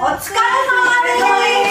お疲れ様です。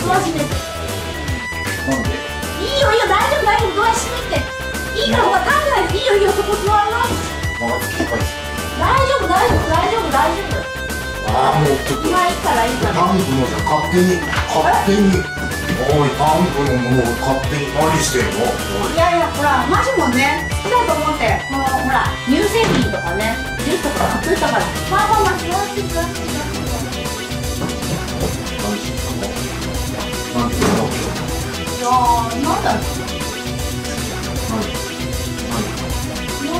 ア、ドア閉めて、ドア閉めてなんでいいよいいよ、大丈夫大丈夫、ドア閉めていいからほら、立っていいよいいよ、そこ座るなまだつきたい大丈夫大丈夫大丈夫大丈夫ああもうちょっと今いいからいいからタンクのじゃ勝手に勝手においタンクのものを勝手に何してんのいやいや、ほら、マシモね、好きだと思って。この、ほら、乳製品とかねジュースとか買っといたから。まあまあまあ、座って座って座なんだろう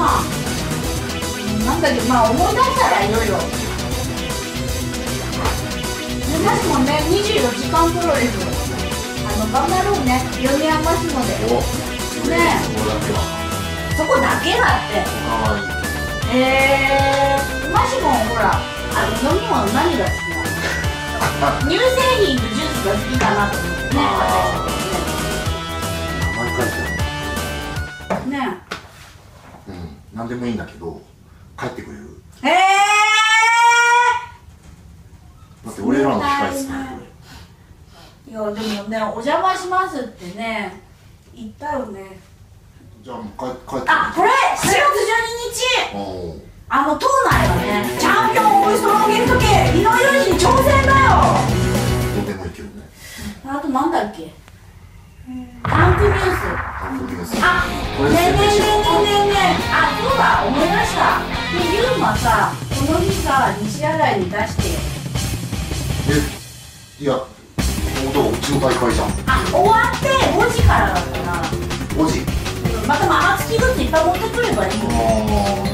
まあ、なんだけど、まあ思い出したらいろいろ。ね、マシモね、24時間プロレス。あの、頑張ろうね、ピオニアマシモで。ねそこだけはそこだけだって。えー、マシモほら、あの、飲み物何が好きなの乳製品とジュースが好きかなと思ってね、何でもいいんだけど帰ってくれる。え。えだって俺らの機械ですからこー、いや、でもね、お邪魔しますってね、言ったよね。れじゃあもう帰帰ってあ、これ、7月12日。あの、島内はね、チャンピオンオールストロンゲルト系、井上裕二に挑戦だよ。どうでもいいけどね。あとなんだっけ？タンクニュース。タンクニュース。あ、ねえね。えねねえねえねえあ、そうだ、思い出した。で、ユーマさ、この日さ、西新井に出してよ。えいやうちの大会じゃんあ、終わって5時からだったな。5時またママ付きグッズいっぱい持ってくればいい